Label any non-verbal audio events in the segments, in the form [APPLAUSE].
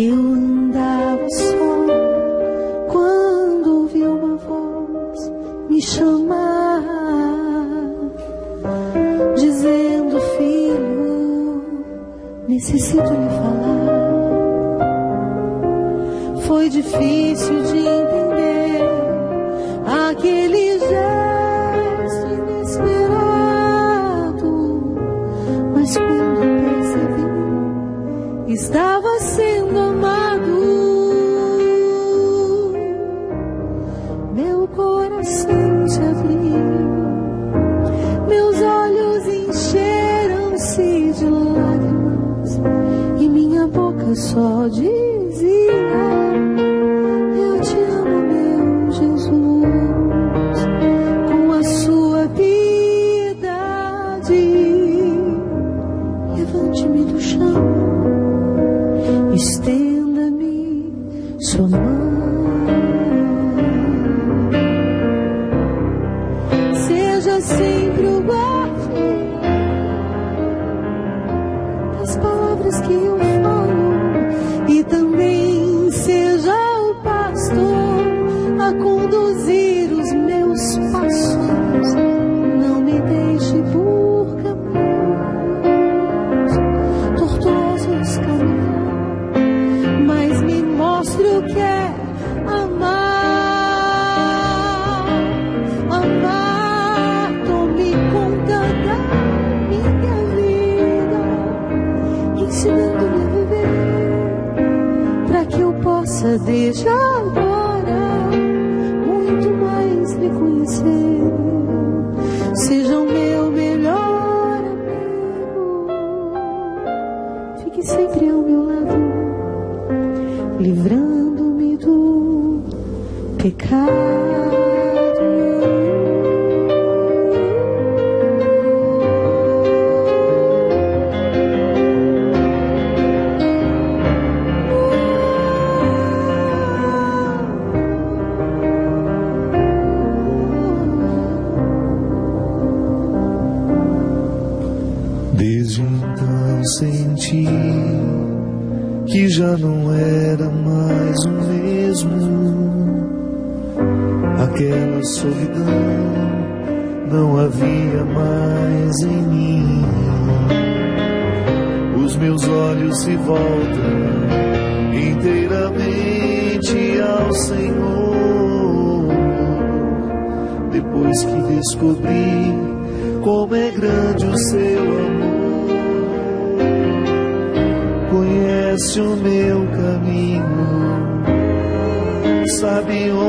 Eu andava só quando ouvi uma voz me chamar, dizendo: Filho, necessito lhe falar. Foi difícil de entender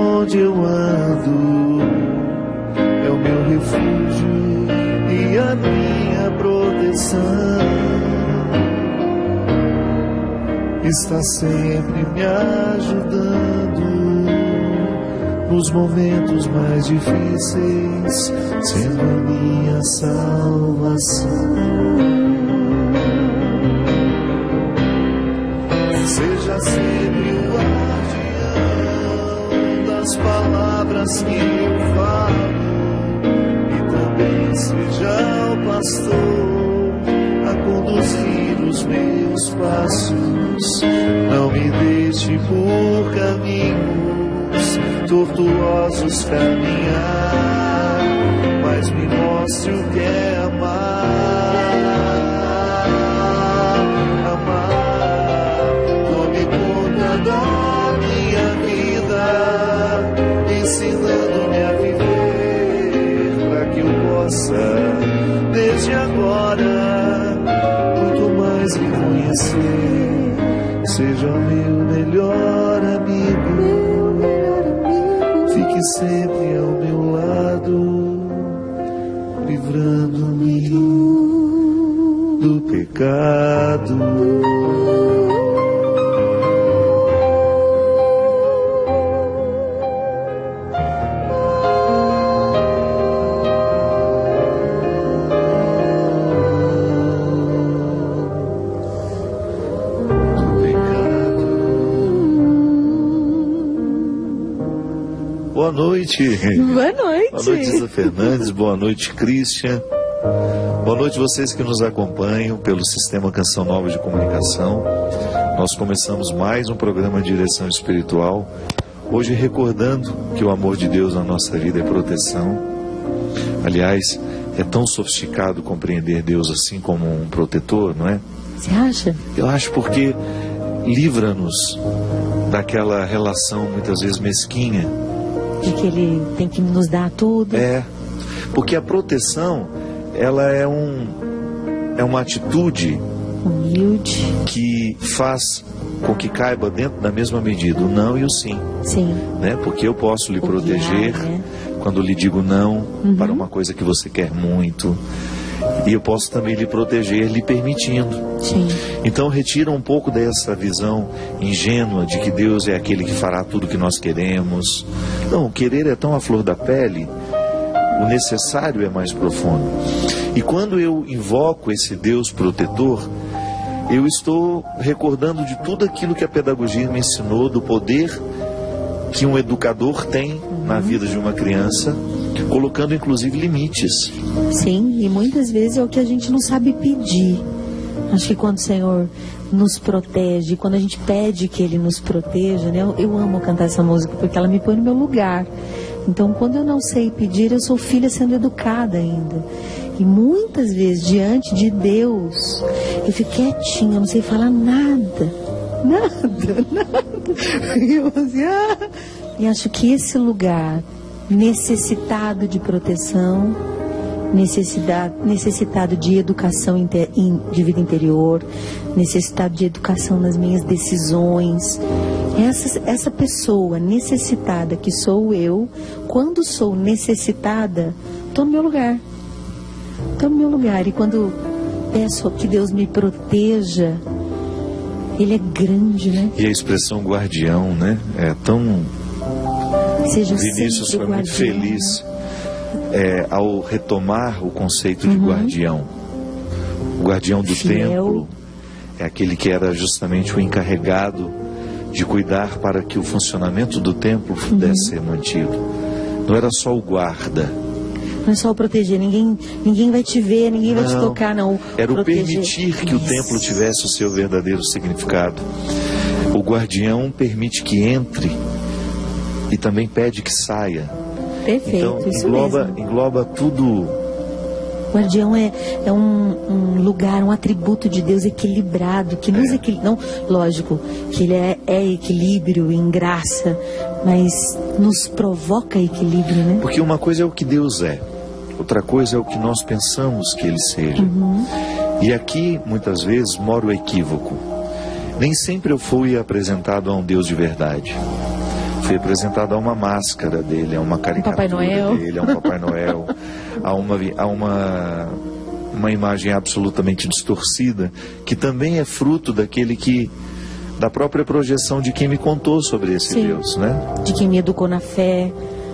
onde eu ando, é o meu refúgio e a minha proteção. Está sempre me ajudando nos momentos mais difíceis, sendo a minha salvação. Seja sempre palavras que eu falo, e também seja o pastor a conduzir os meus passos. Não me deixe por caminhos tortuosos caminhar, mas me mostre o que é amar. Amar, ensinando-me a viver, para que eu possa, desde agora, muito mais me conhecer. Seja Meu melhor amigo, fique sempre ao meu lado, livrando-me do pecado. Boa noite. boa noite. Boa noite, Isa Fernandes. Boa noite, Christian. Boa noite, vocês que nos acompanham pelo Sistema Canção Nova de Comunicação. Nós começamos mais um programa de direção espiritual, hoje recordando que o amor de Deus na nossa vida é proteção. Aliás, é tão sofisticado compreender Deus assim como um protetor, não é? Você acha? Eu acho porque livra-nos daquela relação muitas vezes mesquinha. De que ele tem que nos dar tudo. É, porque a proteção, ela é um é uma atitude Humilde. que faz com que caiba dentro da mesma medida o não e o sim, Sim. né? Porque eu posso lhe O proteger guiar, né? quando lhe digo não para uma coisa que você quer muito. E eu posso também lhe proteger lhe permitindo. Sim. Então retira um pouco dessa visão ingênua de que Deus é aquele que fará tudo o que nós queremos. Não, o querer é tão à flor da pele, o necessário é mais profundo. E quando eu invoco esse Deus protetor, eu estou recordando de tudo aquilo que a pedagogia me ensinou, do poder que um educador tem na vida de uma criança, colocando inclusive limites. Sim, e muitas vezes é o que a gente não sabe pedir. Acho que quando o Senhor nos protege, quando a gente pede que Ele nos proteja, né? Eu, eu amo cantar essa música porque ela me põe no meu lugar. Então, quando eu não sei pedir, eu sou filha sendo educada ainda. E muitas vezes, diante de Deus, eu fico quietinha, não sei falar nada. Nada, [LAUGHS] nada. E eu assim, ah. E acho que esse lugar necessitado de proteção, necessitado de educação de vida interior, necessitado de educação nas minhas decisões. Essa, essa pessoa necessitada que sou eu, quando sou necessitada, estou no meu lugar. Estou no meu lugar. E quando peço que Deus me proteja, Ele é grande, né? E a expressão guardião, né? É tão Seja Vinícius foi muito feliz é, ao retomar o conceito de guardião. O guardião do Uhum. Fiel. templo é aquele que era justamente o encarregado de cuidar para que o funcionamento do templo pudesse Uhum. ser mantido. Não era só o guarda, Não é só o proteger, ninguém, ninguém vai te ver, ninguém vai te Não. tocar, não. era o permitir que o Isso. templo tivesse o seu verdadeiro significado. O guardião permite que entre e também pede que saia. Perfeito, Então isso engloba, mesmo. engloba tudo O guardião é, é um, um lugar, um atributo de Deus equilibrado, que nos equilibra. Não, lógico, que ele é, é equilíbrio em graça, mas nos provoca equilíbrio, né? Porque uma coisa é o que Deus é, outra coisa é o que nós pensamos que Ele seja. E aqui, muitas vezes, mora o equívoco. Nem sempre eu fui apresentado a um Deus de verdade. Apresentado a uma máscara dele, a uma caricatura dele, a um Papai Noel, [LAUGHS] a uma, a uma, uma imagem absolutamente distorcida, que também é fruto daquele que da própria projeção de quem me contou sobre esse Sim. Deus, né? De quem me educou na fé,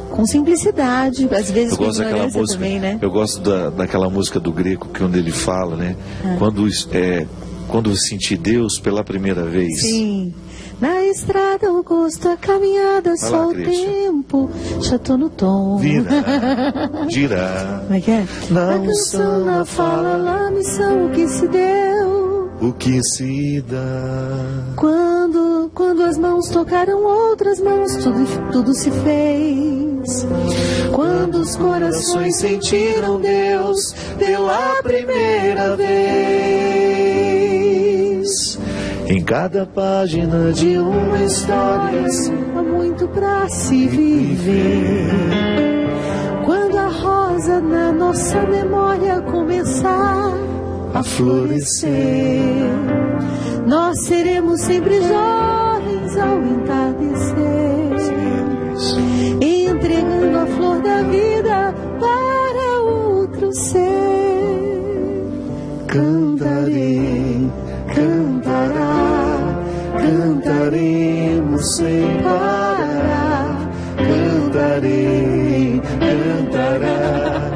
com simplicidade, às vezes Eu gosto daquela música. também, né? Eu gosto da, daquela música do Greco que onde ele fala, né? Ah. Quando é, quando eu senti Deus pela primeira vez. Sim. Na estrada o gosto, a caminhada, Vai só lá, o Cristian. tempo. Já tô no tom. Virá, dirá [LAUGHS] Como é que é? Na canção, na fala, na missão que se deu. o que se dá. Quando, quando as mãos tocaram outras mãos, tudo, tudo se fez. Quando os corações sentiram Deus pela primeira vez. Em cada página de uma história há muito pra se viver. Quando a rosa na nossa memória começar a florescer. nós seremos sempre jovens ao entardecer, entregando a flor da vida para outro ser. Cantarei, sem parar. Cantarei, cantará,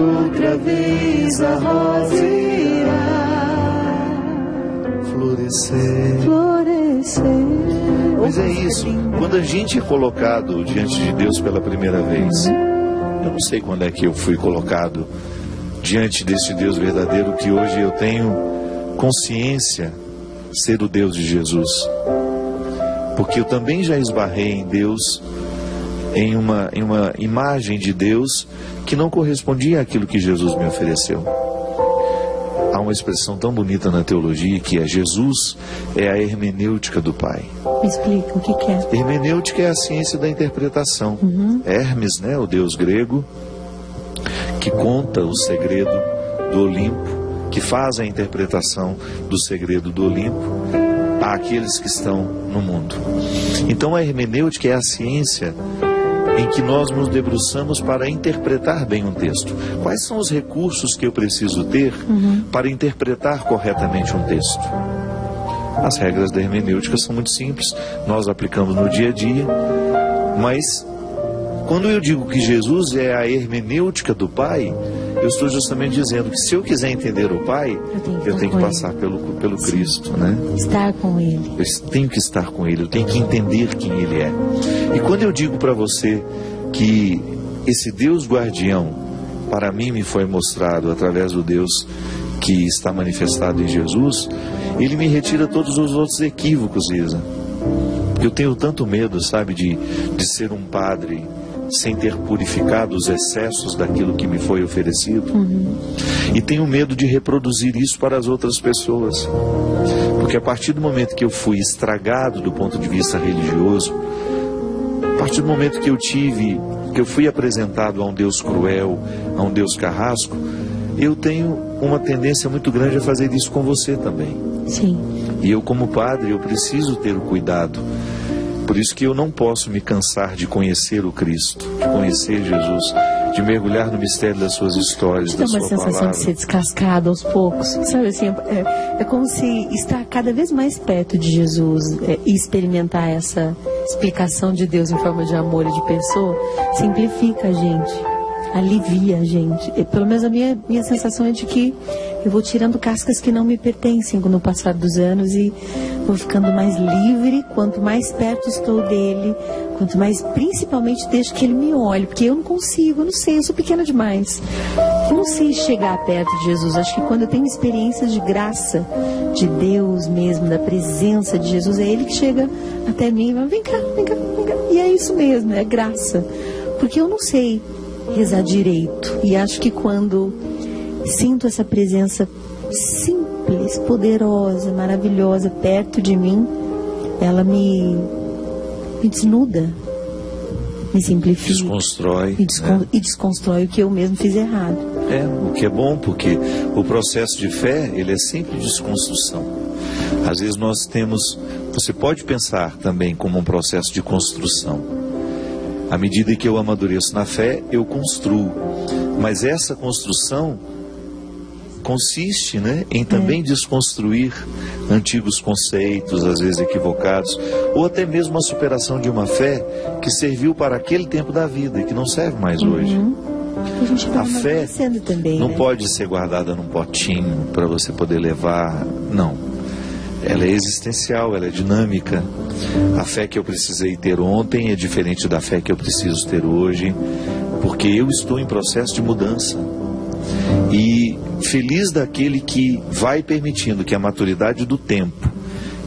outra vez a rosa irá Florescer. florescer. Mas é isso. Quando a gente é colocado diante de Deus pela primeira vez, eu não sei quando é que eu fui colocado diante desse Deus verdadeiro que hoje eu tenho consciência ser o Deus de Jesus. Porque eu também já esbarrei em Deus, em uma, em uma imagem de Deus que não correspondia àquilo que Jesus me ofereceu. Há uma expressão tão bonita na teologia que é Jesus é a hermenêutica do Pai. Me explica o que, que é. Hermenêutica é a ciência da interpretação. Uhum. Hermes, né, o deus grego, que conta o segredo do Olimpo, que faz a interpretação do segredo do Olimpo àqueles que estão no mundo. Então a hermenêutica é a ciência em que nós nos debruçamos para interpretar bem um texto. Quais são os recursos que eu preciso ter Uhum. para interpretar corretamente um texto? As regras da hermenêutica são muito simples, nós aplicamos no dia a dia, mas quando eu digo que Jesus é a hermenêutica do Pai, eu estou justamente dizendo que se eu quiser entender o Pai, Eu tenho que eu tenho que passar pelo, pelo Cristo, né? Estar com Ele. Eu tenho que estar com Ele, eu tenho que entender quem Ele é. E quando eu digo para você que esse Deus guardião, para mim me foi mostrado através do Deus que está manifestado em Jesus, ele me retira todos os outros equívocos, Isa. Eu tenho tanto medo, sabe, de, de ser um padre sem ter purificado os excessos daquilo que me foi oferecido. E tenho medo de reproduzir isso para as outras pessoas. Porque a partir do momento que eu fui estragado do ponto de vista religioso, a partir do momento que eu tive, que eu fui apresentado a um Deus cruel, a um Deus carrasco, eu tenho uma tendência muito grande a fazer isso com você também. Sim. E eu, como padre, eu preciso ter o cuidado. Por isso que eu não posso me cansar de conhecer o Cristo, de conhecer Jesus, de mergulhar no mistério das suas histórias, Dá da uma sua sensação palavra. de ser descascado aos poucos. Sabe assim, é, é como se estar cada vez mais perto de Jesus é, e experimentar essa explicação de Deus em forma de amor e de pessoa simplifica a gente, alivia a gente. E, pelo menos a minha, minha sensação é de que eu vou tirando cascas que não me pertencem no passar dos anos e vou ficando mais livre quanto mais perto estou dele, quanto mais, principalmente, deixo que ele me olhe, porque eu não consigo, eu não sei, eu sou pequena demais. Eu não sei chegar perto de Jesus. Acho que quando eu tenho experiências de graça de Deus mesmo, da presença de Jesus, é Ele que chega até mim e fala: vem cá, vem cá, vem cá. E é isso mesmo, é graça. Porque eu não sei rezar direito. E acho que quando sinto essa presença simples, poderosa, maravilhosa perto de mim, ela me, me desnuda, me simplifica. Desconstrói. E, descon- né? e desconstrói o que eu mesmo fiz errado. É, o que é bom, porque o processo de fé, ele é sempre desconstrução. Às vezes nós temos, você pode pensar também como um processo de construção. À medida que eu amadureço na fé, eu construo. Mas essa construção consiste né, em também desconstruir antigos conceitos, às vezes equivocados, ou até mesmo a superação de uma fé que serviu para aquele tempo da vida e que não serve mais hoje. A A fé também, Não né? pode ser guardada num potinho para você poder levar. Não. Ela é existencial, ela é dinâmica. A fé que eu precisei ter ontem é diferente da fé que eu preciso ter hoje, porque eu estou em processo de mudança. E feliz daquele que vai permitindo que a maturidade do tempo,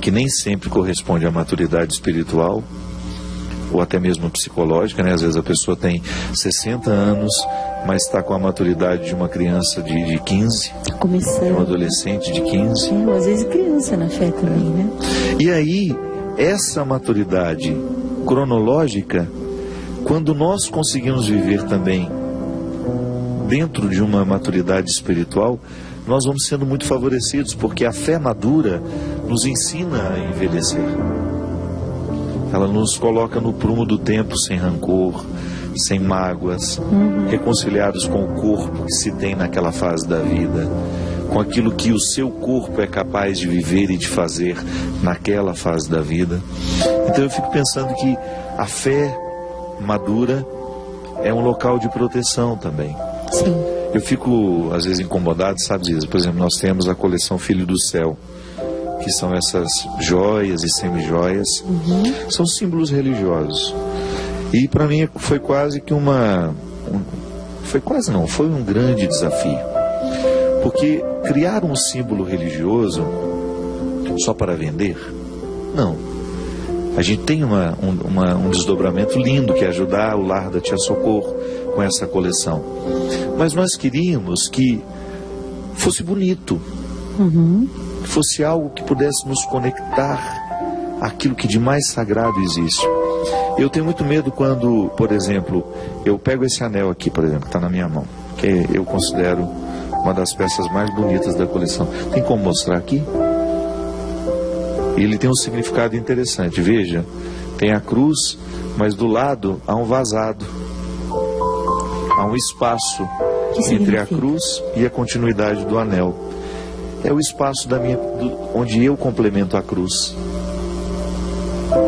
que nem sempre corresponde à maturidade espiritual, ou até mesmo psicológica, né? Às vezes a pessoa tem 60 anos, mas está com a maturidade de uma criança de, de 15, Tá de um começando. adolescente de 15. É, ou às vezes criança na fé também, né? E aí, essa maturidade cronológica, quando nós conseguimos viver também dentro de uma maturidade espiritual, nós vamos sendo muito favorecidos, porque a fé madura nos ensina a envelhecer. Ela nos coloca no prumo do tempo sem rancor, sem mágoas, reconciliados com o corpo que se tem naquela fase da vida, com aquilo que o seu corpo é capaz de viver e de fazer naquela fase da vida. Então eu fico pensando que a fé madura é um local de proteção também. Sim. Eu fico, às vezes, incomodado, sabe, Ziza? Por exemplo, nós temos a coleção Filho do Céu, que são essas joias e semijoias. São símbolos religiosos. E para mim foi quase que uma. um- foi quase não, foi um grande desafio. Porque criar um símbolo religioso só para vender? Não. A gente tem uma, um, uma, um desdobramento lindo que é ajudar o lar da Tia Socorro com essa coleção. Mas nós queríamos que fosse bonito, Uhum. que fosse algo que pudesse nos conectar àquilo que de mais sagrado existe. Eu tenho muito medo quando, por exemplo, eu pego esse anel aqui, por exemplo, que está na minha mão, que eu considero uma das peças mais bonitas da coleção. Tem como mostrar aqui? Ele tem um significado interessante. Veja, tem a cruz, mas do lado há um vazado. Há um espaço entre a cruz e a continuidade do anel. É o espaço da minha, do- onde eu complemento a cruz.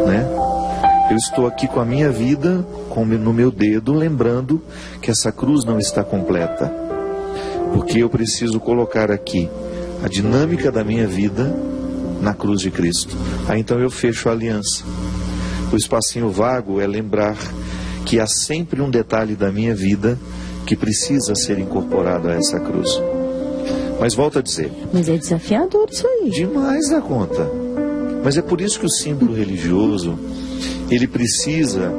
Né? Eu estou aqui com a minha vida com, no meu dedo, lembrando que essa cruz não está completa. Porque eu preciso colocar aqui a dinâmica da minha vida na cruz de Cristo. Aí então eu fecho a aliança. O espacinho vago é lembrar que há sempre um detalhe da minha vida que precisa ser incorporado a essa cruz. Mas volto a dizer, Mas é desafiador isso aí. demais da conta. Mas é por isso que o símbolo religioso ele precisa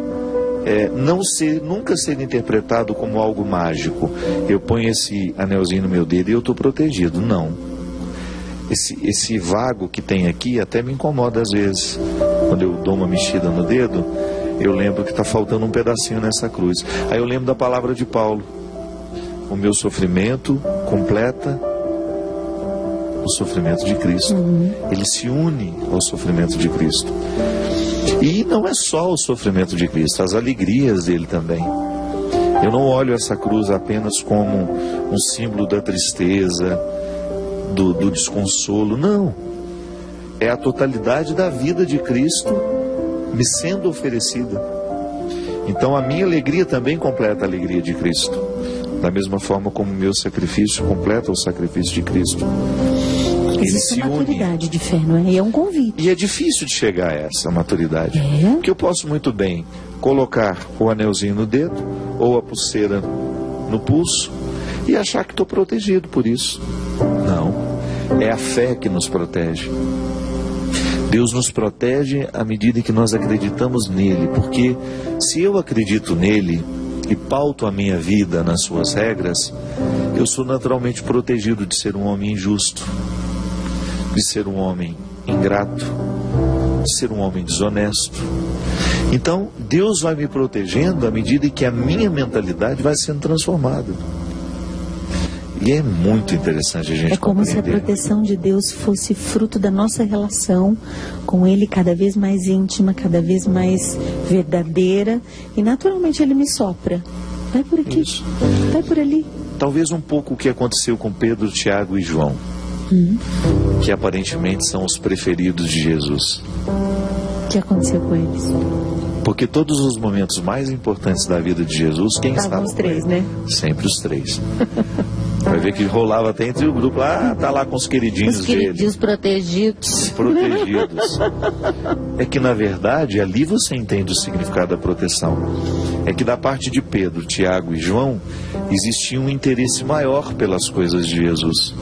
é, não ser, nunca ser interpretado como algo mágico. Eu ponho esse anelzinho no meu dedo e eu estou protegido. Não. Esse, esse vago que tem aqui até me incomoda às vezes. Quando eu dou uma mexida no dedo, eu lembro que está faltando um pedacinho nessa cruz. Aí eu lembro da palavra de Paulo. O meu sofrimento completa o sofrimento de Cristo. Ele se une ao sofrimento de Cristo. E não é só o sofrimento de Cristo, as alegrias dele também. Eu não olho essa cruz apenas como um símbolo da tristeza, do, do desconsolo. Não. É a totalidade da vida de Cristo me sendo oferecida. Então a minha alegria também completa a alegria de Cristo. Da mesma forma como o meu sacrifício completa o sacrifício de Cristo. Existe uma une. maturidade de fé, não é? E é um convite. E é difícil de chegar a essa maturidade. É? Porque eu posso muito bem colocar o anelzinho no dedo ou a pulseira no pulso e achar que estou protegido por isso. Não. É a fé que nos protege. Deus nos protege à medida que nós acreditamos nele, porque se eu acredito nele e pauto a minha vida nas suas regras, eu sou naturalmente protegido de ser um homem injusto, de ser um homem ingrato, de ser um homem desonesto. Então, Deus vai me protegendo à medida que a minha mentalidade vai sendo transformada. E é muito interessante a gente É como se a proteção de Deus fosse fruto da nossa relação com Ele cada vez mais íntima, cada vez mais verdadeira. E naturalmente Ele me sopra. Vai por aqui, Isso. vai por ali. Talvez um pouco o que aconteceu com Pedro, Tiago e João, Hum. que aparentemente são os preferidos de Jesus. O que aconteceu com eles? Porque todos os momentos mais importantes da vida de Jesus, quem Estavam estava os três, né? Sempre os três. [LAUGHS] Vai ver que rolava até entre o grupo, ah, tá lá com os queridinhos Os dele. queridinhos protegidos. protegidos. É que na verdade ali você entende o significado da proteção. É que da parte de Pedro, Tiago e João existia um interesse maior pelas coisas de Jesus.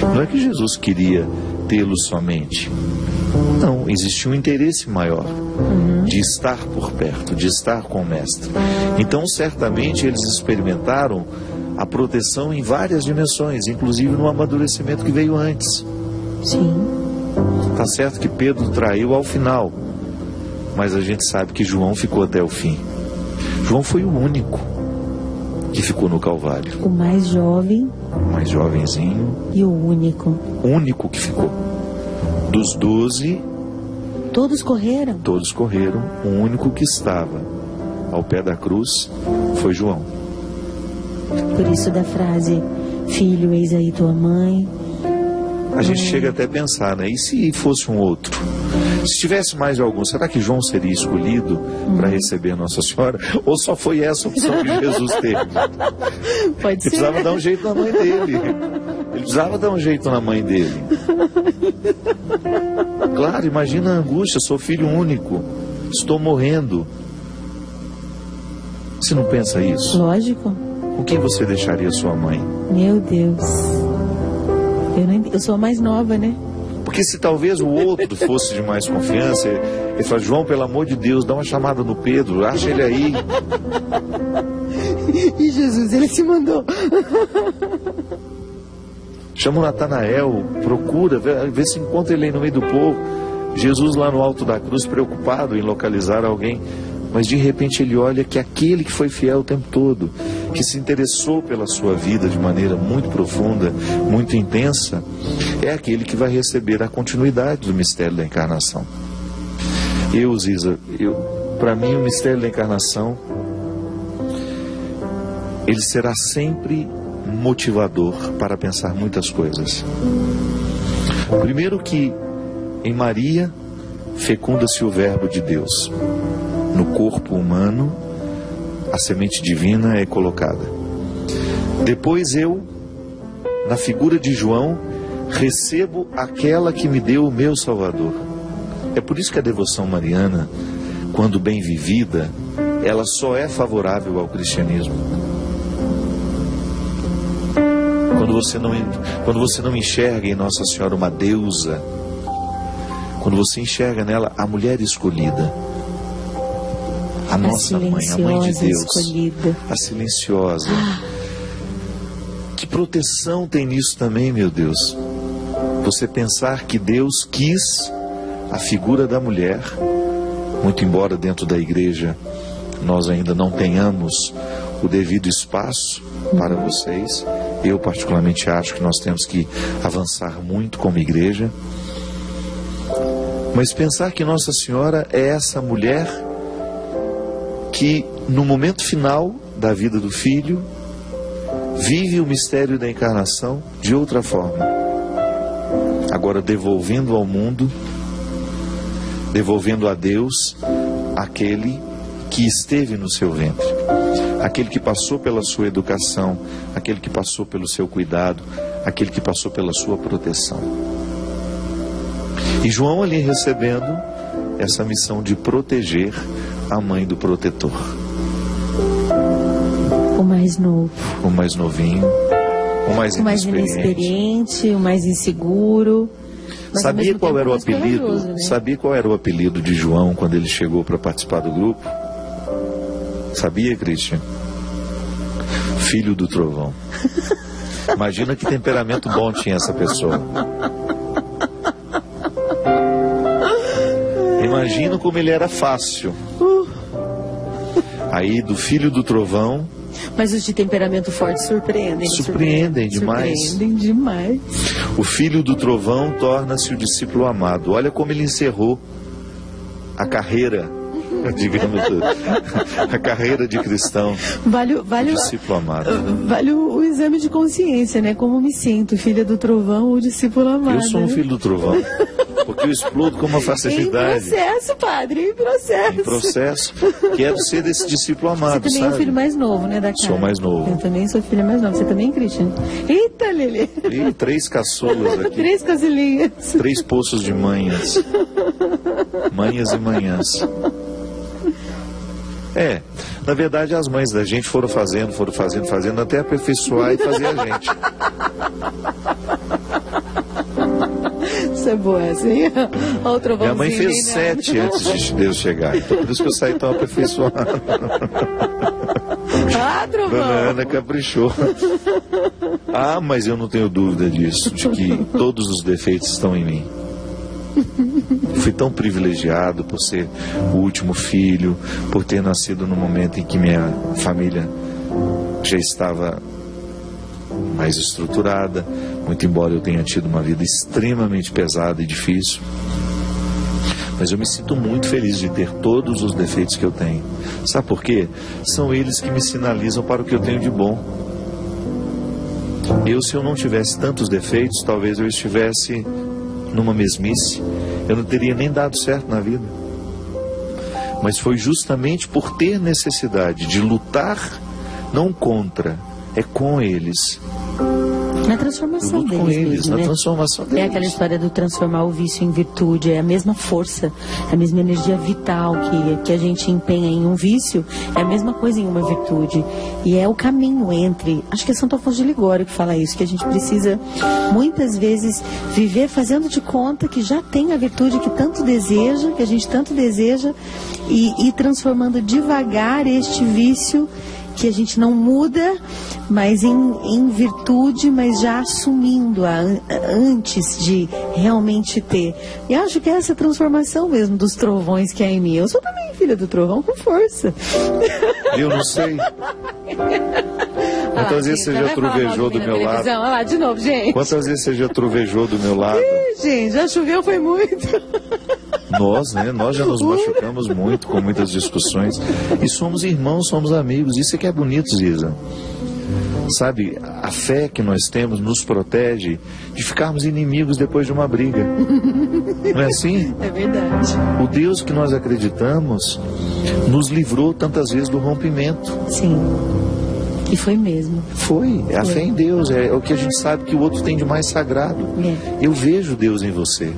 Não é que Jesus queria tê-los somente. Não, existia um interesse maior de estar por perto, de estar com o Mestre. Então, certamente, eles experimentaram a proteção em várias dimensões, inclusive no amadurecimento que veio antes. Sim. Tá certo que Pedro traiu ao final, mas a gente sabe que João ficou até o fim. João foi o único que ficou no Calvário. O mais jovem O mais jovenzinho, e o único. único que ficou. Dos doze, Todos correram. todos correram. O único que estava ao pé da cruz foi João. Por isso da frase, filho, eis aí tua mãe. A gente chega até a pensar, né? E se fosse um outro? Se tivesse mais de algum, será que João seria escolhido para receber Nossa Senhora? Ou só foi essa opção que Jesus teve? [LAUGHS] Pode Ele precisava dar um jeito na mãe dele. Ele precisava dar um jeito na mãe dele. Claro, imagina a angústia, sou filho único, estou morrendo. Você não pensa isso? Lógico. Com quem você deixaria sua mãe? Meu Deus. Eu, eu sou a mais nova, né? Porque se talvez o outro [LAUGHS] fosse de mais confiança, ele fala, João, pelo amor de Deus, dá uma chamada no Pedro, acha ele aí. [LAUGHS] E Jesus, ele se mandou. [LAUGHS] Chama o Natanael, procura, vê, vê se encontra ele aí no meio do povo. Jesus lá no alto da cruz, preocupado em localizar alguém. Mas de repente ele olha que aquele que foi fiel o tempo todo, que se interessou pela sua vida de maneira muito profunda, muito intensa, é aquele que vai receber a continuidade do mistério da encarnação. Eu, Ziza, eu, para mim o mistério da encarnação ele será sempre motivador para pensar muitas coisas. Primeiro que em Maria fecunda-se o verbo de Deus. No corpo humano, a semente divina é colocada. Depois eu, na figura de João, recebo aquela que me deu o meu Salvador. É por isso que a devoção mariana, quando bem vivida, ela só é favorável ao cristianismo. Quando você não, quando você não enxerga em Nossa Senhora uma deusa, quando você enxerga nela a mulher escolhida, a, a nossa mãe, a mãe de Deus, escolhida. a silenciosa. Ah. Que proteção tem nisso também, meu Deus? Você pensar que Deus quis a figura da mulher, muito embora dentro da igreja nós ainda não tenhamos o devido espaço para vocês. Eu, particularmente, acho que nós temos que avançar muito como igreja. Mas pensar que Nossa Senhora é essa mulher que, no momento final da vida do filho, vive o mistério da encarnação de outra forma. Agora, devolvendo ao mundo, devolvendo a Deus aquele que esteve no seu ventre, aquele que passou pela sua educação, aquele que passou pelo seu cuidado, aquele que passou pela sua proteção. E João ali recebendo essa missão de proteger a mãe do protetor. O mais novo. O mais novinho. O mais, o mais inexperiente. o mais inseguro. Sabia qual era o apelido? Né? Sabia qual era o apelido de João quando ele chegou para participar do grupo? Sabia, Christian? Filho do trovão. [LAUGHS] Imagina que temperamento bom tinha essa pessoa. Imagina como ele era fácil. Aí, do filho do trovão. Mas os de temperamento forte surpreendem. Surpreendem, demais. Surpreendem demais. O filho do trovão torna-se o discípulo amado. Olha como ele encerrou a carreira [LAUGHS] digamos, [LAUGHS] a carreira de cristão, vale, vale, discípulo amado. Vale o, o, exame de consciência, né? Como me sinto, filha do trovão ou discípulo amado? Eu sou um né? filho do trovão. [LAUGHS] Porque eu explodo com uma facilidade. Em processo, padre, em processo. Em processo. Quero ser desse discípulo amado, Você também sabe? é o filho mais novo, né, da casa. Sou mais novo. Eu também sou filha mais nova. Você também, Cristian? Eita, Lili. E três caçulas aqui. três casilhinhas. Três poços de manhas. Manhas e manhãs. É, na verdade as mães da gente foram fazendo, foram fazendo, fazendo até aperfeiçoar e fazer a gente. É boa essa, hein? Outro Minha mãe fez sete [LAUGHS] antes de Deus chegar, então por isso que eu saí tão aperfeiçoado. Ah, trovão. Dona Ana caprichou. Ah, mas eu não tenho dúvida disso, de que todos os defeitos estão em mim. Fui tão privilegiado por ser o último filho, por ter nascido no momento em que minha família já estava mais estruturada, muito embora eu tenha tido uma vida extremamente pesada e difícil. Mas eu me sinto muito feliz de ter todos os defeitos que eu tenho. Sabe por quê? São eles que me sinalizam para o que eu tenho de bom. Eu, se eu não tivesse tantos defeitos, talvez eu estivesse numa mesmice, eu não teria nem dado certo na vida. Mas foi justamente por ter necessidade de lutar, não contra, é com eles, Na transformação deles, com eles, mesmo, na né? transformação deles. É aquela história do transformar o vício em virtude, é a mesma força, é a mesma energia vital que, que a gente empenha em um vício, é a mesma coisa em uma virtude. E é o caminho entre, acho que é Santo Afonso de Ligório que fala isso, que a gente precisa muitas vezes viver fazendo de conta que já tem a virtude que tanto deseja, que a gente tanto deseja, e, e transformando devagar este vício que a gente não muda, mas em, em virtude, mas já assumindo-a antes de realmente ter. E acho que é essa transformação mesmo dos trovões que há em mim. Eu sou também filha do trovão com força. Eu não sei. Quantas vezes você já trovejou do meu lado? Olha lá, de novo, gente. Quantas vezes você já trovejou do meu lado? Ih, gente, já choveu foi muito. Nós, né? Nós já nos machucamos muito com muitas discussões. E somos irmãos, somos amigos. Isso é que é bonito, Ziza. Sabe, a fé que nós temos nos protege de ficarmos inimigos depois de uma briga. Não é assim? É verdade. O Deus que nós acreditamos nos livrou tantas vezes do rompimento. Sim. E foi mesmo. Foi. A foi. fé em Deus é o que a gente sabe que o outro tem de mais sagrado. É. Eu vejo Deus em você.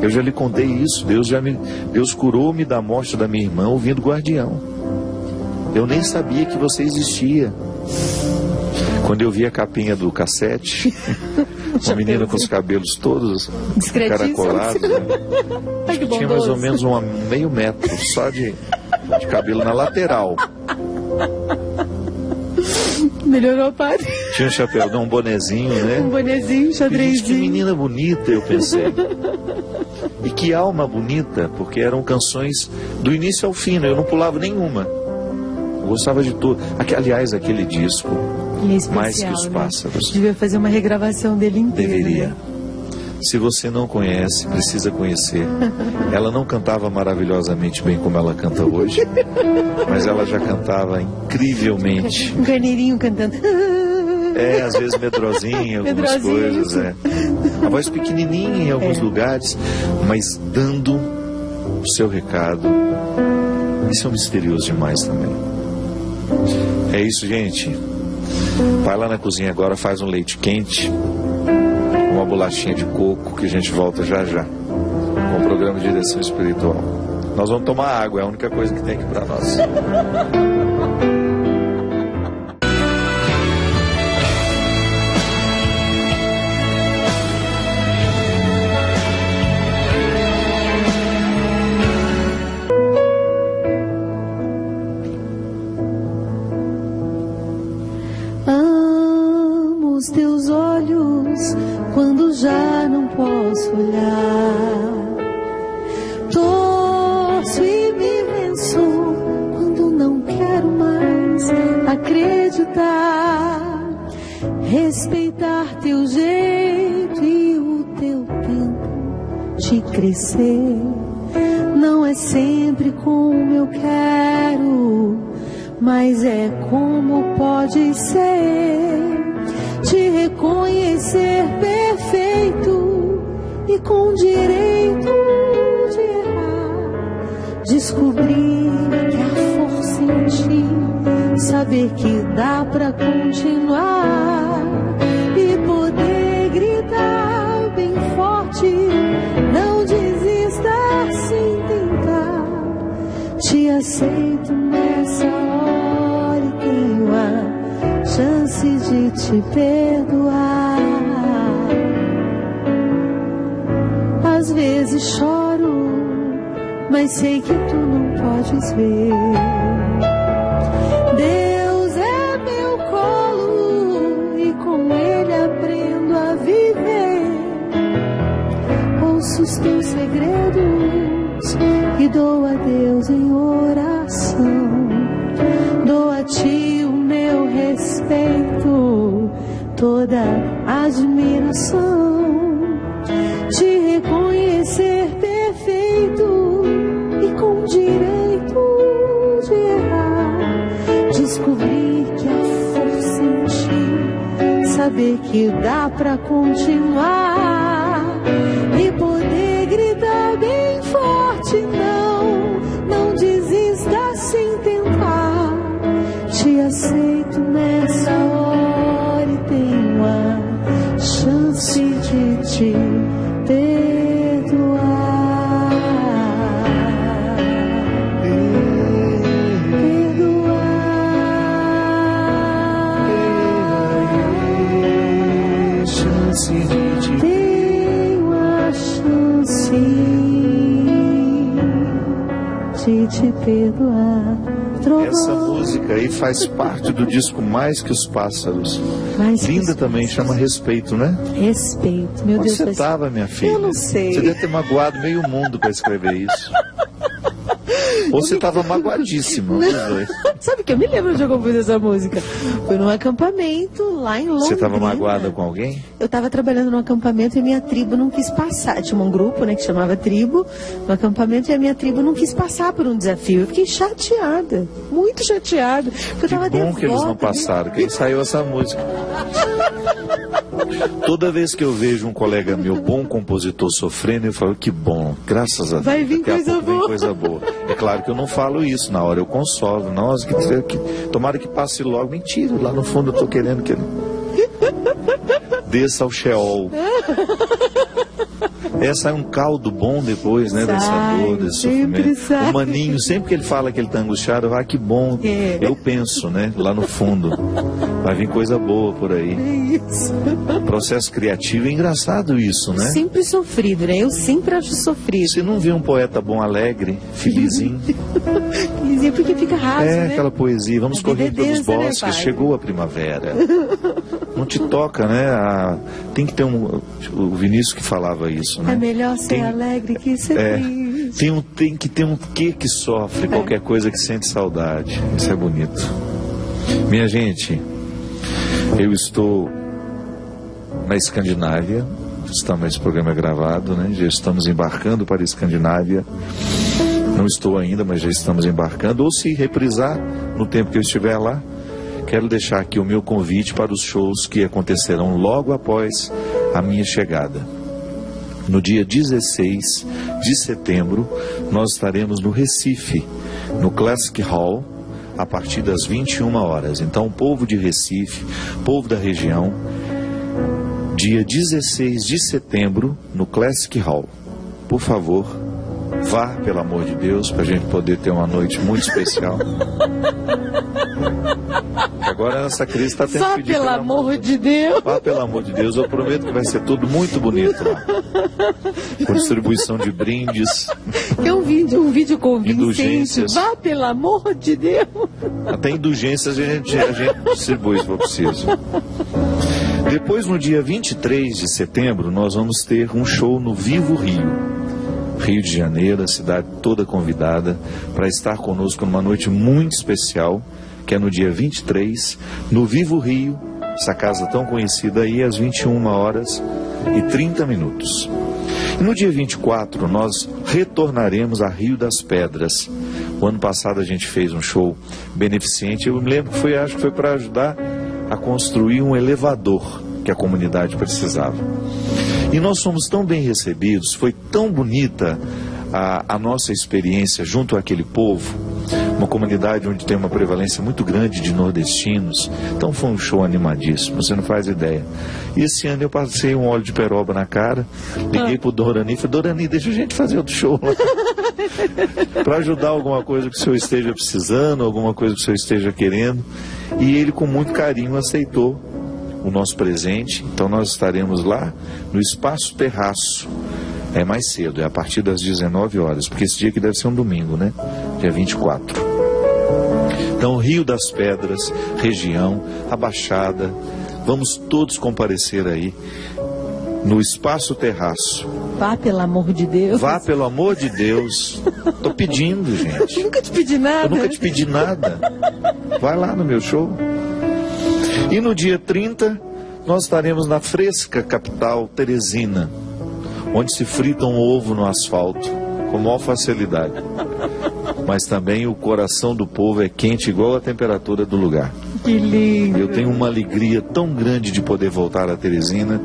Eu já lhe contei isso. Deus já me, Deus curou-me da morte da minha irmã ouvindo guardião. Eu nem sabia que você existia. Quando eu vi a capinha do cassete, [LAUGHS] uma menina com os cabelos todos caracolados, né? Acho que tinha mais ou menos um meio metro só de, de cabelo na lateral. Melhorou, padre? Tinha um chapéu, um bonezinho, né? Um bonezinho, xadrezinho. Que menina bonita, eu pensei. E que alma bonita, porque eram canções do início ao fim, né? eu não pulava nenhuma. Eu gostava de tudo. Aliás, aquele disco, é especial, mais que os né? pássaros. Devia fazer uma regravação dele inteiro. Deveria. Né? Se você não conhece, precisa conhecer. Ela não cantava maravilhosamente bem como ela canta hoje, mas ela já cantava incrivelmente. Um carneirinho cantando. É, às vezes medrosinha, algumas coisas, é. A voz pequenininha em alguns é. lugares, mas dando o seu recado. Isso é um misterioso demais também. É isso, gente. Vai lá na cozinha agora, faz um leite quente, uma bolachinha de coco, que a gente volta já já com o programa de direção espiritual. Nós vamos tomar água, é a única coisa que tem aqui para nós. Choro, mas sei que tu não podes ver. Deus é meu colo e com ele aprendo a viver. Ouço os teus segredos e dou a Deus em oração. Dou a Ti o meu respeito, toda admiração. Saber que dá pra continuar Essa música aí faz parte do disco Mais que os Pássaros. Mais Linda também, chama Respeito, né? Respeito, meu Onde Deus você estava, minha filha? Eu não sei. Você deve ter magoado meio mundo para escrever isso. [LAUGHS] Ou você estava magoadíssima, dois. [LAUGHS] Sabe que eu me lembro de eu compus essa música? Foi num acampamento lá em Londres. Você estava magoada com alguém? Eu estava trabalhando num acampamento e minha tribo não quis passar. Tinha um grupo, né, que chamava tribo, no acampamento, e a minha tribo não quis passar por um desafio. Eu fiquei chateada, muito chateada. Porque eu Que tava bom que eles não devota, né? passaram, que saiu essa música. Toda vez que eu vejo um colega meu, bom compositor, sofrendo, eu falo, que bom, graças a Deus. Vai vir a coisa boa. coisa boa. É claro que eu não falo isso, na hora eu consolo. Nossa, que, que, tomara que passe logo. Mentira, lá no fundo eu tô querendo que ele desça ao Sheol. [LAUGHS] É, sai um caldo bom depois, né? dessa Sai, dor, desse sofrimento. sai. O maninho, sempre que ele fala que ele tá angustiado, ah, que bom. É. Eu penso, né? Lá no fundo. Vai vir coisa boa por aí. É isso. Processo criativo é engraçado isso, né? Sempre sofrido, né? Eu sempre acho sofrido. Você não vê um poeta bom, alegre, felizinho? [LAUGHS] Dizia porque fica raso, É né? aquela poesia, vamos vida correr é pelos né, bosques, pai? chegou a primavera. [LAUGHS] Te toca, né? A- Tem que ter um. O Vinícius que falava isso, né? É melhor ser Tem- alegre que ser É, tem, um, tem que ter um quê que sofre, É. qualquer coisa que sente saudade. Isso é bonito. Minha gente, eu estou na Escandinávia. Estamos, esse programa é gravado, né? Já estamos embarcando para a Escandinávia. Não estou ainda, mas já estamos embarcando. Ou se reprisar no tempo que eu estiver lá, quero deixar aqui o meu convite para os shows que acontecerão logo após a minha chegada. No dia 16 de setembro, nós estaremos no Recife, no Classic Hall, a partir das 21 horas. Então, povo de Recife, povo da região, dia 16 de setembro, no Classic Hall. Por favor, vá, pelo amor de Deus, para a gente poder ter uma noite muito especial. [LAUGHS] Agora essa crise está tendo que pedir pelo amor de Deus. Vá, pelo amor de Deus, eu prometo que vai ser tudo muito bonito lá. Com distribuição de brindes, É um vídeo, um vídeo convincente. Indulgências. Vá, pelo amor de Deus. até indulgências a gente, a gente distribui se for preciso. Depois, no dia 23 de setembro, nós vamos ter um show no Vivo Rio. Rio de Janeiro, a cidade toda convidada para estar conosco numa noite muito especial, que é no dia 23, no Vivo Rio, essa casa tão conhecida aí, às 21 horas e 30 minutos. No dia 24, nós retornaremos a Rio das Pedras. O ano passado a gente fez um show beneficente. Eu me lembro que foi, acho que foi para ajudar a construir um elevador que a comunidade precisava. E nós fomos tão bem recebidos, foi tão bonita a, a nossa experiência junto àquele povo, uma comunidade onde tem uma prevalência muito grande de nordestinos. Então foi um show animadíssimo, você não faz ideia. E esse ano eu passei um óleo de peroba na cara, liguei pro Dorani e falei, Dorani, deixa a gente fazer outro show [LAUGHS] lá. para ajudar alguma coisa que o senhor esteja precisando, alguma coisa que o senhor esteja querendo. E ele, com muito carinho, aceitou o nosso presente. Então, nós estaremos lá no Espaço Terraço. É mais cedo, é a partir das 19 horas, porque esse dia aqui deve ser um domingo, né? Dia 24. Então, Rio das Pedras, região, a Baixada, vamos todos comparecer aí no Espaço Terraço. Vá, pelo amor de Deus. Vá, pelo amor de Deus. Tô pedindo, gente. [LAUGHS] Nunca te pedi nada. Eu nunca te pedi nada. Vai lá no meu show. E no dia 30, nós estaremos na fresca capital Teresina, onde se frita um ovo no asfalto, com maior facilidade. Mas também o coração do povo é quente igual a temperatura do lugar. Que lindo. Eu tenho uma alegria tão grande de poder voltar a Teresina,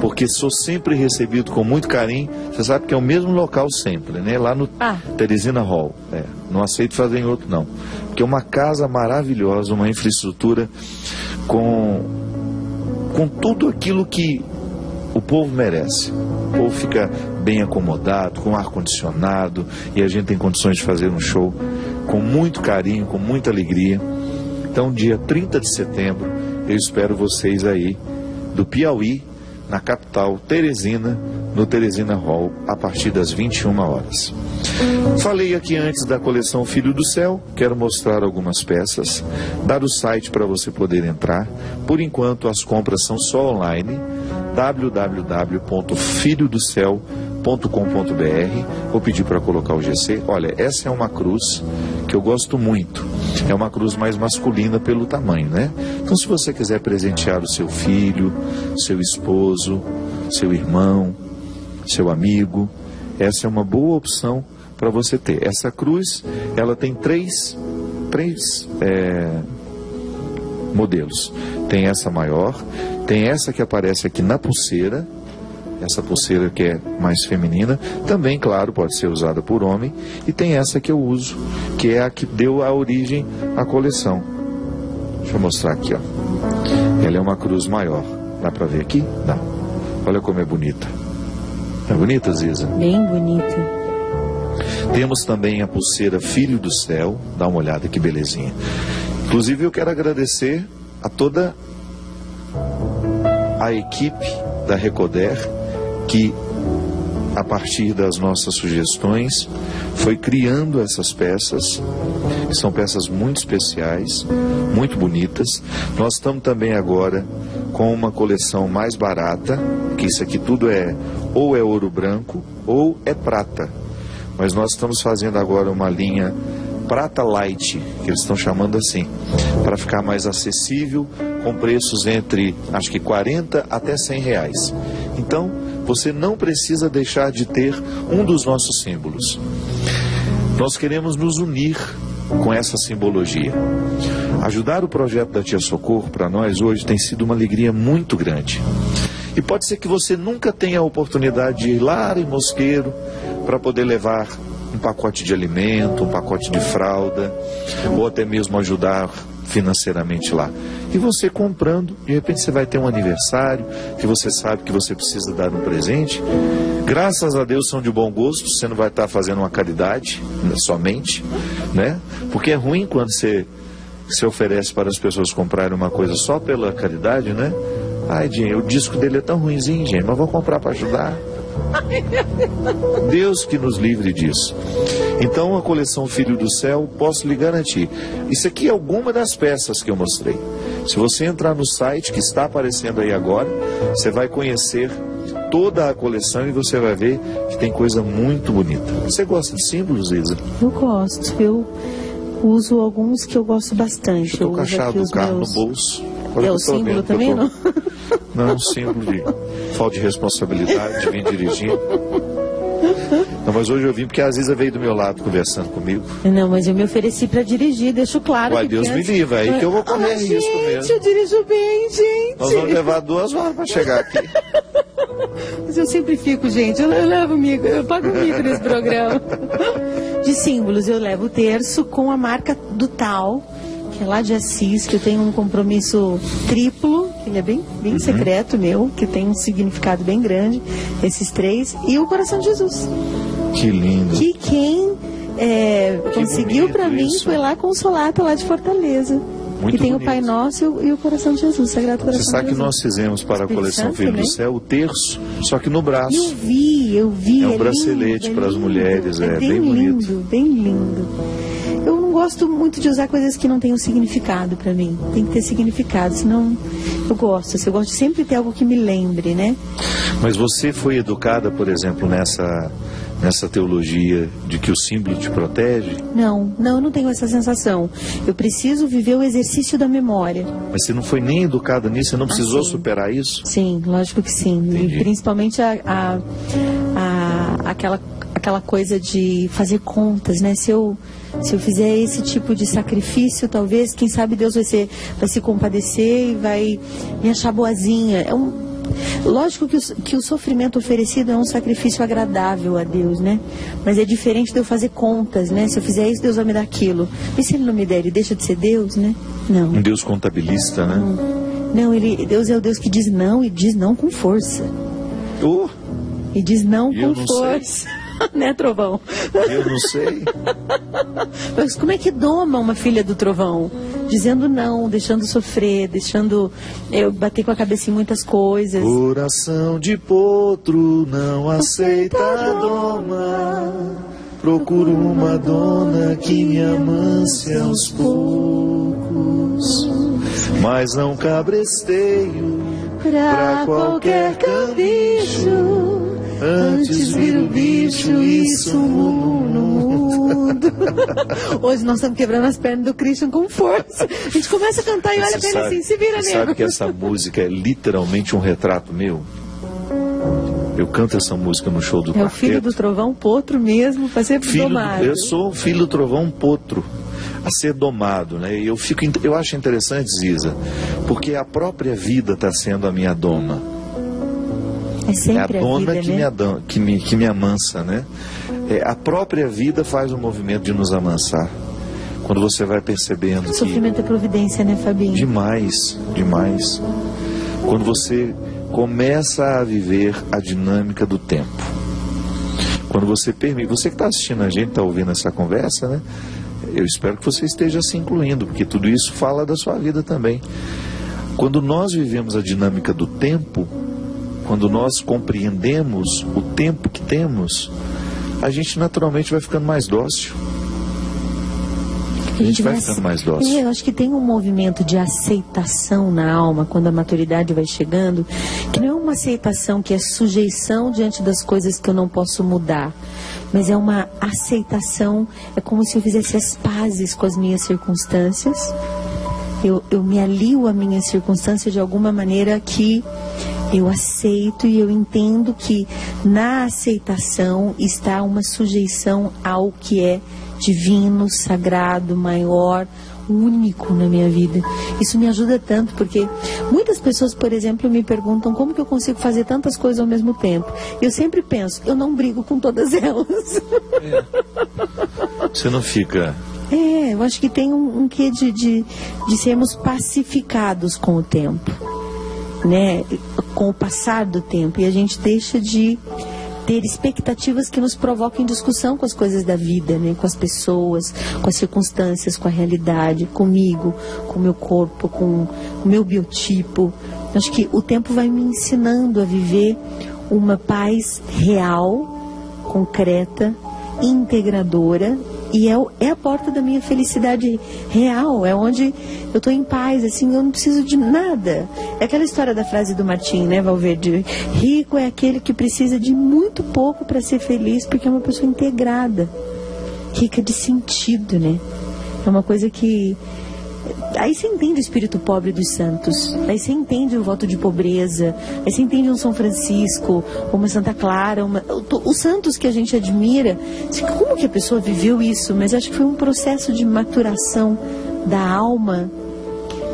porque sou sempre recebido com muito carinho. Você sabe que é o mesmo local sempre, né? Lá no Ah. Teresina Hall. É, não aceito fazer em outro, não. Porque é uma casa maravilhosa, uma infraestrutura com, com tudo aquilo que o povo merece. O povo fica bem acomodado, com ar-condicionado, e a gente tem condições de fazer um show com muito carinho, com muita alegria. Então, dia 30 de setembro, eu espero vocês aí do Piauí, na capital Teresina, no Teresina Hall, a partir das 21 horas. Falei aqui antes da coleção Filho do Céu, quero mostrar algumas peças, dar o site para você poder entrar. Por enquanto, as compras são só online www.filhodocéu.com.br. Vou pedir para colocar o GC. Olha, essa é uma cruz que eu gosto muito. É uma cruz mais masculina pelo tamanho, né? Então, se você quiser presentear o seu filho, seu esposo, seu irmão, seu amigo, essa é uma boa opção para você ter. Essa cruz, ela tem três, três é, modelos. Tem essa maior, tem essa que aparece aqui na pulseira, essa pulseira que é mais feminina, também, claro, pode ser usada por homem, e tem essa que eu uso, que é a que deu a origem à coleção. Deixa eu mostrar aqui, ó. Ela é uma cruz maior. Dá para ver aqui? Dá. Olha como é bonita. É bonita, Ziza? Bem bonita. Temos também a pulseira Filho do Céu. Dá uma olhada que belezinha. Inclusive, eu quero agradecer a toda a equipe da Recoder que, a partir das nossas sugestões, foi criando essas peças, que são peças muito especiais, muito bonitas. Nós estamos também agora com uma coleção mais barata, que isso aqui tudo é ou é ouro branco ou é prata. Mas nós estamos fazendo agora uma linha prata light, que eles estão chamando assim, para ficar mais acessível, com preços entre acho que 40 até 100 reais. Então, você não precisa deixar de ter um dos nossos símbolos. Nós queremos nos unir com essa simbologia. Ajudar o projeto da Tia Socorro para nós hoje tem sido uma alegria muito grande. E pode ser que você nunca tenha a oportunidade de ir lá em Mosqueiro para poder levar um pacote de alimento, um pacote de fralda, ou até mesmo ajudar financeiramente lá. E você comprando, de repente você vai ter um aniversário, que você sabe que você precisa dar um presente. Graças a Deus são de bom gosto, você não vai estar fazendo uma caridade né, somente, né? Porque é ruim quando você se oferece para as pessoas comprarem uma coisa só pela caridade, né? Ai, Dinho, o disco dele é tão ruimzinho, gente, mas vou comprar para ajudar. Deus que nos livre disso. Então, a coleção Filho do Céu, posso lhe garantir. Isso aqui é alguma das peças que eu mostrei. Se você entrar no site que está aparecendo aí agora, você vai conhecer toda a coleção e você vai ver que tem coisa muito bonita. Você gosta de símbolos, Isa? Eu gosto. Eu uso alguns que eu gosto bastante. Eu tô com a chave do carro meus... no bolso. Olha é o símbolo também, tô... não? Não, é um símbolo de falta de responsabilidade, de vir dirigindo. Não, mas hoje eu vim porque a Aziza veio do meu lado conversando comigo. Não, mas eu me ofereci para dirigir, deixo claro. Uai, Deus me livre, aí que eu vou correr ah, risco gente, mesmo. eu dirijo bem, gente. Nós vamos levar duas horas para chegar aqui. Mas eu sempre fico, gente, eu levo mico, eu pago mico nesse programa. De símbolos, eu levo o terço com a marca do tal que é lá de Assis, que eu tenho um compromisso triplo, que ele é bem, bem uhum. secreto meu, que tem um significado bem grande, esses três, e o coração de Jesus. Que lindo. Que quem é, que conseguiu para mim foi lá com o Solata, lá de Fortaleza. Muito que tem bonito. o Pai Nosso e o, Coração de Jesus, Sagrado Coração Você sabe que nós fizemos para a coleção Filho do Céu o terço, só que no braço. Eu vi, eu vi. É um é bracelete lindo, para as mulheres, é, é bem, bem bonito. Lindo, bem lindo gosto muito de usar coisas que não tenham significado para mim. Tem que ter significado, senão eu gosto. Eu gosto de sempre ter algo que me lembre, né? Mas você foi educada, por exemplo, nessa nessa teologia de que o símbolo te protege? Não, não, eu não tenho essa sensação. Eu preciso viver o exercício da memória. Mas você não foi nem educada nisso, você não precisou ah, superar isso? Sim, lógico que sim. Entendi. E principalmente a, a, a, aquela, aquela coisa de fazer contas, né? Se eu se eu fizer esse tipo de sacrifício, talvez, quem sabe Deus vai, ser, vai se compadecer e vai me achar boazinha. É um, lógico que o, que o sofrimento oferecido é um sacrifício agradável a Deus, né? Mas é diferente de eu fazer contas, né? Se eu fizer isso, Deus vai me dar aquilo. E se Ele não me der, Ele deixa de ser Deus, né? Não. Um Deus contabilista, né? Não, não ele, Deus é o Deus que diz não e diz não com força. Oh. E diz não com não força. Sei. [LAUGHS] né, Trovão? Eu não sei. [LAUGHS] Mas como é que doma uma filha do Trovão? dizendo não, deixando sofrer, deixando eu bater com a cabeça em muitas coisas. Coração de potro não aceita a doma. Procuro uma dona que me amance aos poucos, mas não cabresteio pra qualquer cambicho. Antes vira o bicho e sumo no mundo. [LAUGHS] Hoje nós estamos quebrando as pernas do Christian com força. A gente começa a cantar e olha pra ele assim, se vira, você nego. Sabe que essa música é literalmente um retrato meu? Eu canto essa música no show do É o quarteto. filho do trovão potro mesmo, pra ser Filho do- domado. eu sou o filho do trovão potro a ser domado, né? E Eu fico, eu acho interessante, Ziza, porque a própria vida está sendo a minha doma. É É a sempre a, dona vida, que, né? me adão- que, me, que me amansa, né? É, a própria vida faz o movimento de nos amansar. Quando você vai percebendo que Sofrimento é providência, né, Fabinho? demais, demais. Quando você começa a viver a dinâmica do tempo. Quando você permite, você que está assistindo a gente, está ouvindo essa conversa, né? Eu espero que você esteja se incluindo, porque tudo isso fala da sua vida também. Quando nós vivemos a dinâmica do tempo, quando nós compreendemos o tempo que temos, a gente naturalmente vai ficando mais dócil. A gente vai ficando mais dócil. Eu acho que tem um movimento de aceitação na alma quando a maturidade vai chegando, que não é uma aceitação que é sujeição diante das coisas que eu não posso mudar, mas é uma aceitação, é como se eu fizesse as pazes com as minhas circunstâncias. Eu, eu me alio à minha circunstância de alguma maneira que eu aceito e eu entendo que na aceitação está uma sujeição ao que é divino, sagrado, maior, único na minha vida. Isso me ajuda tanto porque muitas pessoas, por exemplo, me perguntam como que eu consigo fazer tantas coisas ao mesmo tempo. Eu sempre penso, eu não brigo com todas [LAUGHS] elas. Você não fica É, eu acho que tem um, um quê de, de, de sermos pacificados com o tempo, né? Com o passar do tempo. E a gente deixa de ter expectativas que nos provoquem discussão com as coisas da vida, né? Com as pessoas, com as circunstâncias, com a realidade, comigo, com o meu corpo, com o meu biotipo. Acho que o tempo vai me ensinando a viver uma paz real, concreta, integradora e é, é a porta da minha felicidade real, é onde eu estou em paz, assim, eu não preciso de nada. É aquela história da frase do Martim, né, Valverde? Rico é aquele que precisa de muito pouco para ser feliz, porque é uma pessoa integrada, rica de sentido, né? É uma coisa que Aí você entende o espírito pobre dos santos. Aí você entende o voto de pobreza. Aí você entende um São Francisco, uma Santa Clara, uma... os santos que a gente admira. Como que a pessoa viveu isso? Mas acho que foi um processo de maturação da alma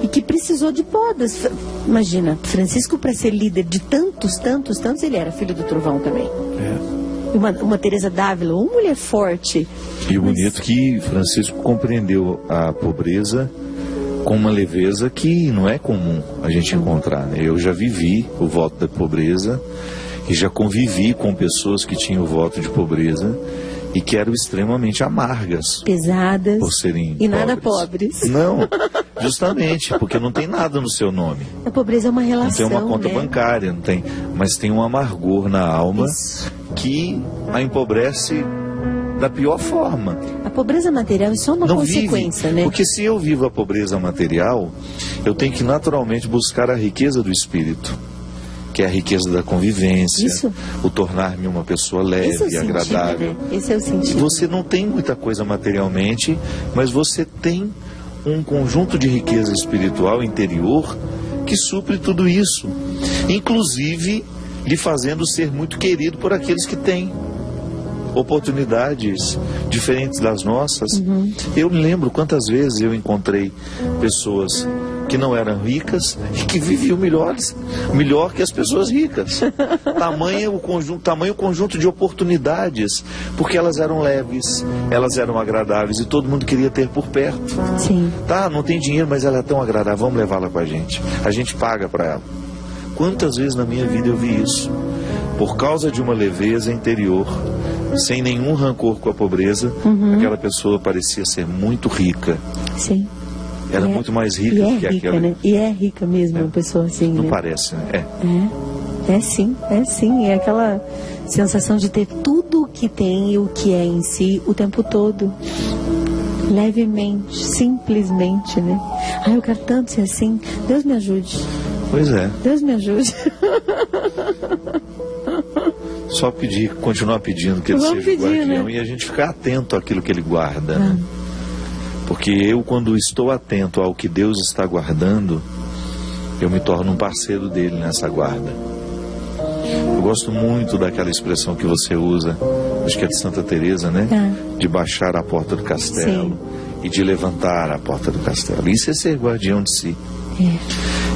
e que precisou de podas. Imagina, Francisco para ser líder de tantos, tantos, tantos, ele era filho do trovão também. É. Uma, uma Teresa Dávila, uma mulher forte. E o bonito que Francisco compreendeu a pobreza com uma leveza que não é comum a gente encontrar. né? Eu já vivi o voto da pobreza e já convivi com pessoas que tinham o voto de pobreza e que eram extremamente amargas Pesadas por serem e nada pobres. [LAUGHS] Não, justamente, porque não tem nada no seu nome. A pobreza é uma Não relação. tem uma conta né? bancária, não tem, mas tem um amargor na alma Isso. que a empobrece da pior forma. A pobreza material é só uma não consequência, vive. né? Porque se eu vivo a pobreza material, eu tenho que naturalmente buscar a riqueza do espírito, que é a riqueza da convivência, Isso. o tornar-me uma pessoa Esse é leve e sentido, agradável. né? Esse é o sentido. você não tem muita coisa materialmente, mas você tem um conjunto de riqueza espiritual interior que supre tudo isso, inclusive lhe fazendo ser muito querido por aqueles que têm oportunidades diferentes das nossas. Uhum. Eu me lembro quantas vezes eu encontrei pessoas que não eram ricas e que viviam melhores, melhor que as pessoas ricas. [LAUGHS] tamanho o conjunto, tamanho o conjunto de oportunidades, porque elas eram leves, elas eram agradáveis e todo mundo queria ter por perto. Sim. Tá, não tem dinheiro, mas ela é tão agradável, vamos levá-la com a gente. A gente paga para ela. Quantas vezes na minha vida eu vi isso? Por causa de uma leveza interior, sem nenhum rancor com a pobreza, aquela pessoa parecia ser muito rica. Sim. Ela é, muito mais rica é que rica, aquela. né? E é rica mesmo, É. uma pessoa assim, Não né? parece, né? É. É, é sim, é sim. É aquela sensação de ter tudo o que tem e o que é em si o tempo todo. Levemente, simplesmente, né? Ai, eu quero tanto ser assim. Deus me ajude. Pois é. Deus me ajude. [LAUGHS] Só pedir, continuar pedindo que ele Vamos seja o pedir, guardião né? e a gente ficar atento àquilo que ele guarda. né? Porque eu, quando estou atento ao que Deus está guardando, eu me torno um parceiro dele nessa guarda. Eu gosto muito daquela expressão que você usa, acho que é de Santa Teresa, né? Ah. De baixar a porta do castelo e de levantar a porta do castelo. Isso é ser guardião de si.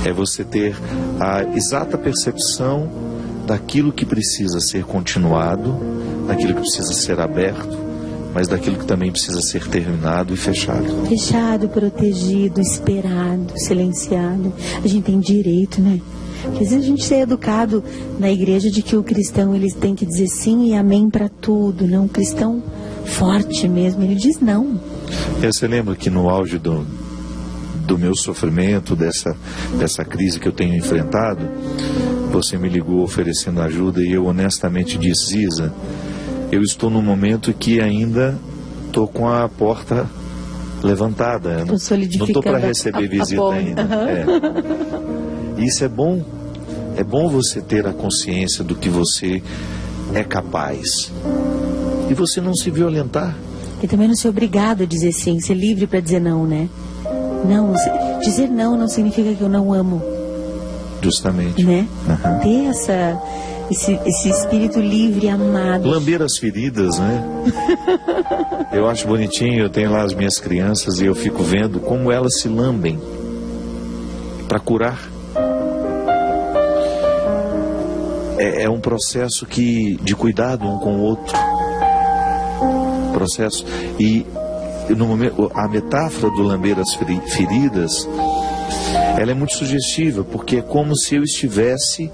É. É você ter a exata percepção daquilo que precisa ser continuado, daquilo que precisa ser aberto, mas daquilo que também precisa ser terminado e fechado. Fechado, protegido, esperado, silenciado. A gente tem direito, né? Porque às vezes a gente é educado na igreja de que o cristão ele tem que dizer sim e amém para tudo, não? O cristão forte mesmo, ele diz não. É, Você lembra que no auge do, do meu sofrimento, dessa, dessa crise que eu tenho enfrentado, você me ligou oferecendo ajuda e eu honestamente disse, Isa, eu estou num momento que ainda estou com a porta levantada. Não- estou para a- receber a- a visita ponte. ainda. É. Isso é bom. É bom você ter a consciência do que você é capaz. E você não se violentar. E também não ser obrigado a dizer sim, ser livre para dizer não, né? Não, dizer não não significa que eu não amo, Justamente. né? Aham. Ter essa, esse, esse espírito livre, amado. Lamber as feridas, né? [LAUGHS] Eu acho bonitinho, eu tenho lá as minhas crianças e eu fico vendo como elas se lambem para curar. É, é um processo que de cuidado um com o outro. Processo e no momento, a metáfora do lamber as feri- feridas, ela é muito sugestiva porque é como se eu estivesse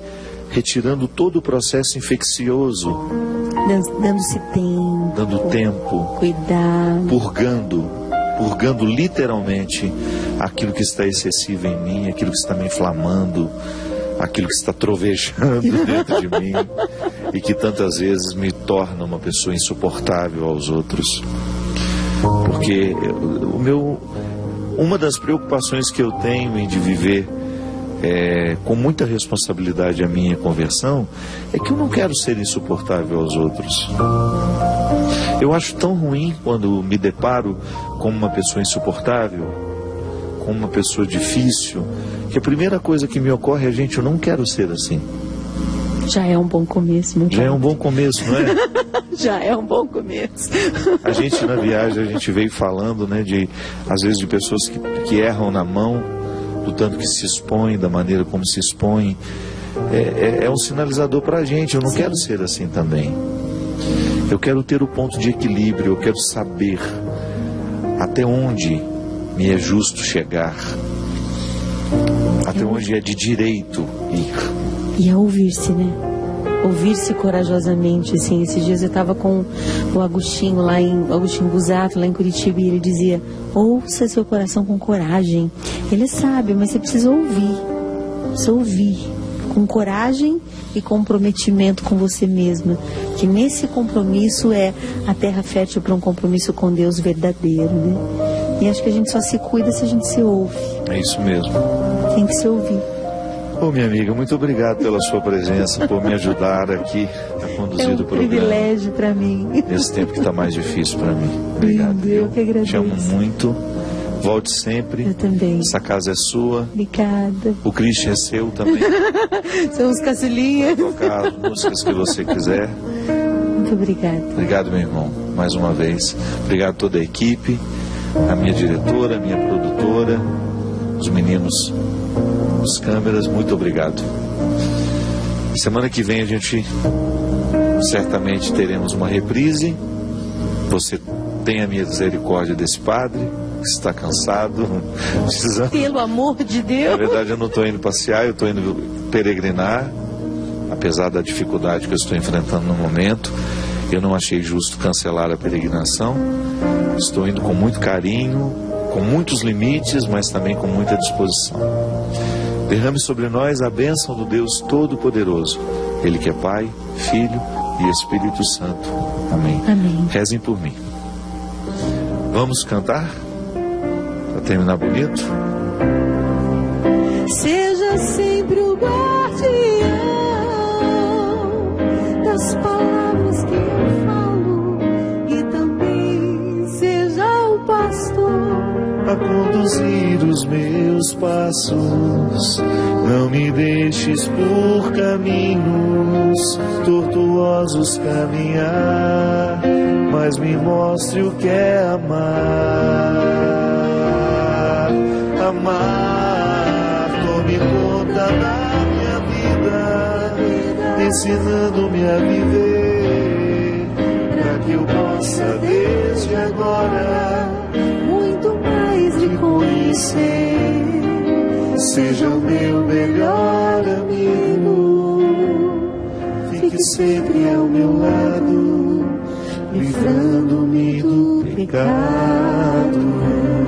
retirando todo o processo infeccioso Dan- Dando-se tempo, dando tempo, cuidado. purgando, purgando literalmente aquilo que está excessivo em mim, aquilo que está me inflamando, aquilo que está trovejando [LAUGHS] dentro de mim e que tantas vezes me torna uma pessoa insuportável aos outros. Porque o meu uma das preocupações que eu tenho em de viver é, com muita responsabilidade a minha conversão é que eu não quero ser insuportável aos outros. Eu acho tão ruim quando me deparo com uma pessoa insuportável, com uma pessoa difícil, que a primeira coisa que me ocorre é, gente, eu não quero ser assim. Já é um bom começo, meu Já é um bom começo, não é? [LAUGHS] Já é um bom começo. A gente na viagem, a gente veio falando, né, de, às vezes de pessoas que, que erram na mão, do tanto que se expõem, da maneira como se expõem. É, é, é um sinalizador para a gente, eu não quero ser assim também. Eu quero ter o ponto de equilíbrio, eu quero saber até onde me é justo chegar, até onde é de direito ir. E é ouvir-se, né? Ouvir-se corajosamente, assim. Esses dias eu estava com o Agostinho lá em Agostinho Busato, lá em Curitiba, e ele dizia: ouça seu coração com coragem. Ele sábio, mas você precisa ouvir. Precisa ouvir. Com coragem e comprometimento com você mesma. Que nesse compromisso é a terra fértil para um compromisso com Deus verdadeiro, né? E acho que a gente só se cuida se a gente se ouve. É isso mesmo. Tem que se ouvir. Ô, minha amiga, muito obrigado pela sua presença, por me ajudar aqui a conduzir É um o programa. privilégio para mim. Nesse tempo que está mais difícil para mim. Obrigado. Lindo, eu que agradeço. Te amo muito. Volte sempre. Eu também. Essa casa é sua. Obrigada. O Christian é seu também. [LAUGHS] São os caçulinhas. Tocar as músicas que você quiser. Muito obrigada. Obrigado, meu irmão, mais uma vez. Obrigado a toda a equipe, a minha diretora, a minha produtora, os meninos dos câmeras. Muito obrigado. Semana que vem a gente certamente teremos uma reprise. Você tem a minha misericórdia desse padre que está cansado, [LAUGHS] precisando. Pelo amor de Na Deus. verdade, eu não estou indo passear, eu estou indo peregrinar, apesar da dificuldade que eu estou enfrentando no momento. Eu não achei justo cancelar a peregrinação. Estou indo com muito carinho, com muitos limites, mas também com muita disposição. Derrame sobre nós a bênção do Deus Todo-Poderoso, Ele que é Pai, Filho e Espírito Santo. Amém. Amém. Rezem por mim. Vamos cantar? Para terminar bonito? Seja sempre o guardião das palavras a conduzir os meus passos. Não me deixes por caminhos tortuosos caminhar, mas me mostre o que é amar. Amar, tome conta da minha vida, ensinando-me a viver, para que eu possa desde agora seja o meu melhor amigo. Fique sempre ao meu lado, livrando-me do pecado.